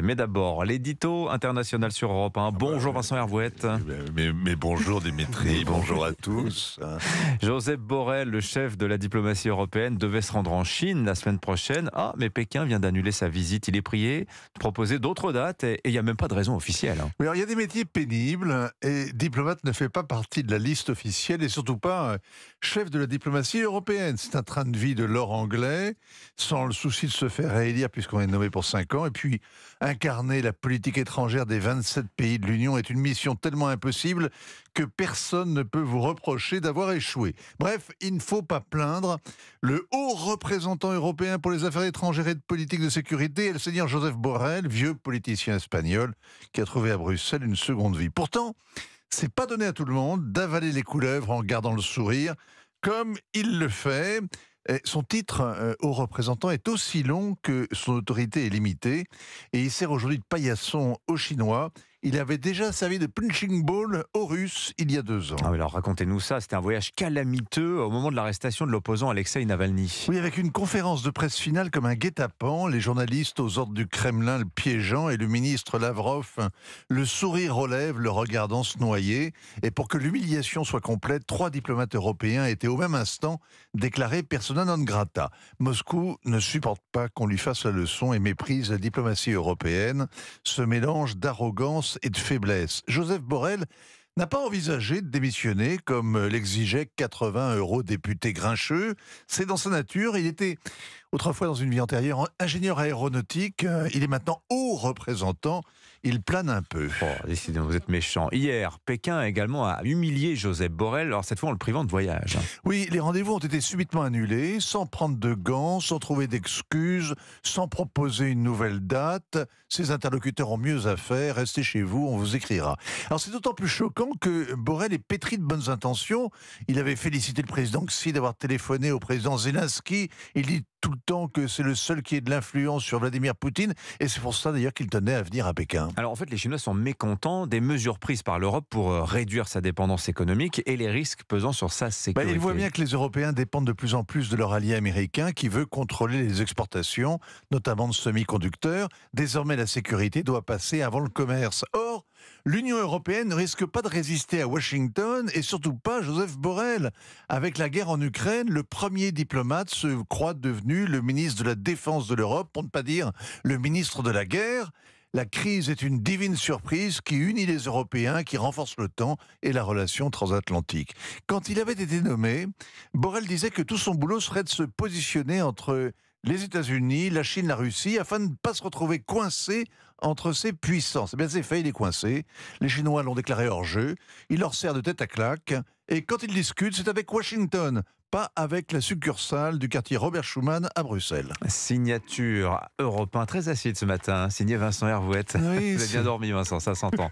Mais d'abord, l'édito international sur Europe 1. Bonjour Vincent Hervouette. Mais, mais bonjour Dimitri, bonjour à tous. Joseph Borrell, le chef de la diplomatie européenne, devait se rendre en Chine la semaine prochaine. Ah, mais Pékin vient d'annuler sa visite. Il est prié de proposer d'autres dates et il n'y a même pas de raison officielle. hein. Oui, alors, il y a des métiers pénibles et diplomate ne fait pas partie de la liste officielle et surtout pas euh, chef de la diplomatie européenne. C'est un train de vie de l'or anglais, sans le souci de se faire réélire puisqu'on est nommé pour 5 ans. Et puis, incarner la politique étrangère des 27 pays de l'Union est une mission tellement impossible que personne ne peut vous reprocher d'avoir échoué. Bref, il ne faut pas plaindre. Le haut représentant européen pour les affaires étrangères et de politique de sécurité le seigneur Joseph Borrell, vieux politicien espagnol, qui a trouvé à Bruxelles une seconde vie. Pourtant, c'est pas donné à tout le monde d'avaler les couleuvres en gardant le sourire, comme il le fait. Et Son titre euh, haut représentant est aussi long que son autorité est limitée et il sert aujourd'hui de paillasson aux Chinois. Il avait déjà servi de punching ball aux Russes il y a deux ans. Ah oui, alors racontez-nous ça. C'était un voyage calamiteux au moment de l'arrestation de l'opposant Alexei Navalny. Oui, avec une conférence de presse finale comme un guet-apens, les journalistes aux ordres du Kremlin le piégeant et le ministre Lavrov, le sourire aux lèvres, le regardant se noyer. Et pour que l'humiliation soit complète, trois diplomates européens étaient au même instant déclarés persona non grata. Moscou ne supporte pas qu'on lui fasse la leçon et méprise la diplomatie européenne, ce mélange d'arrogance et de faiblesse. Joseph Borrell n'a pas envisagé de démissionner comme l'exigeait 80 eurodéputés grincheux. C'est dans sa nature. Il était autrefois dans une vie antérieure ingénieur aéronautique. Euh, Il est maintenant haut représentant. Il plane un peu. Oh, décidément, vous êtes méchant. Hier, Pékin a également a humilié Joseph Borrell, alors cette fois en le privant de voyage. Oui, les rendez-vous ont été subitement annulés, sans prendre de gants, sans trouver d'excuses, sans proposer une nouvelle date. Ses interlocuteurs ont mieux à faire. Restez chez vous, on vous écrira. Alors c'est d'autant plus choquant que Borrell est pétri de bonnes intentions. Il avait félicité le président Xi d'avoir téléphoné au président Zelensky. Il dit tout le temps que c'est le seul qui ait de l'influence sur Vladimir Poutine. Et c'est pour ça d'ailleurs qu'il tenait à venir à Pékin. Alors en fait, les Chinois sont mécontents des mesures prises par l'Europe pour euh, réduire sa dépendance économique et les risques pesant sur sa Ben, sécurité. il voit bien que les Européens dépendent de plus en plus de leur allié américain qui veut contrôler les exportations, notamment de semi-conducteurs. Désormais, la sécurité doit passer avant le commerce. Or, l'Union européenne ne risque pas de résister à Washington et surtout pas Joseph Borrell. Avec la guerre en Ukraine, le premier diplomate se croit devenu le ministre de la Défense de l'Europe, pour ne pas dire le ministre de la guerre. La crise est une divine surprise qui unit les Européens, qui renforce le temps et la relation transatlantique. Quand il avait été nommé, Borrell disait que tout son boulot serait de se positionner entre les États-Unis, la Chine, la Russie, afin de ne pas se retrouver coincé entre ces puissances. Eh bien, c'est fait, il est coincé. Les Chinois l'ont déclaré hors jeu. Il leur sert de tête à claque. Et quand ils discutent, c'est avec Washington, pas avec la succursale du quartier Robert Schuman à Bruxelles. Signature européen très acide ce matin, signé Vincent Hervouette. Oui, Vous avez bien dormi Vincent, ça s'entend.